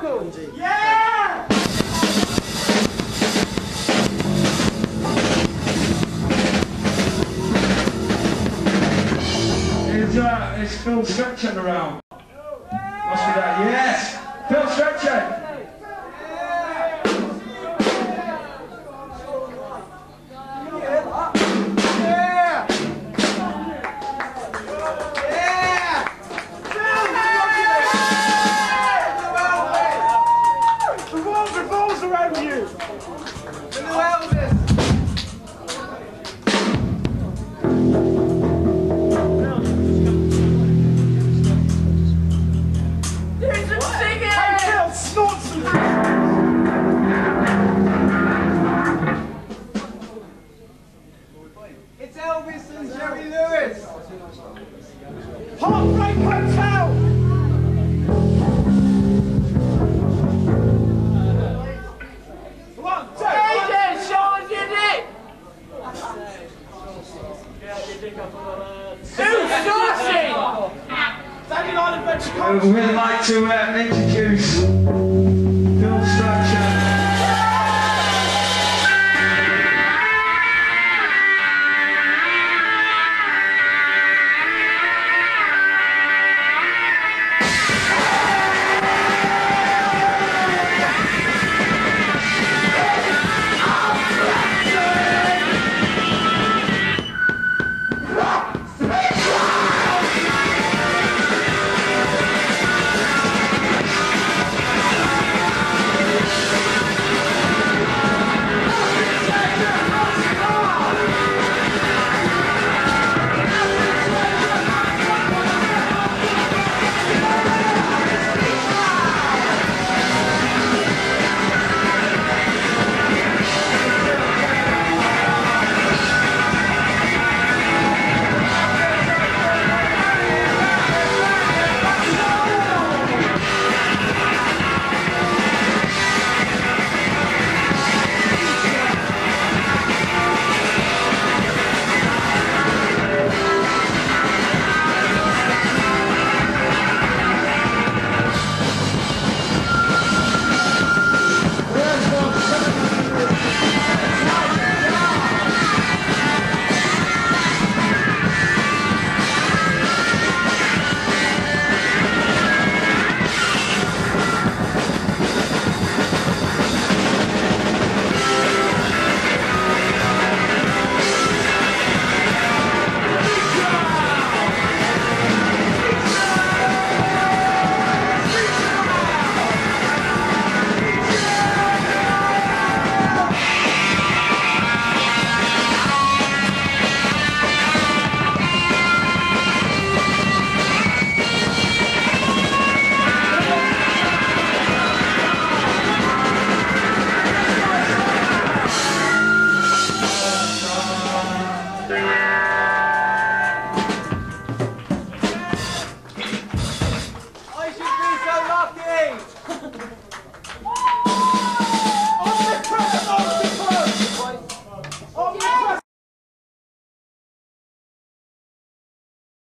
Vocals. Yeah! Is, uh, is Phil Stretching around? That, yes! Phil Stretching! We'd like to uh, introduce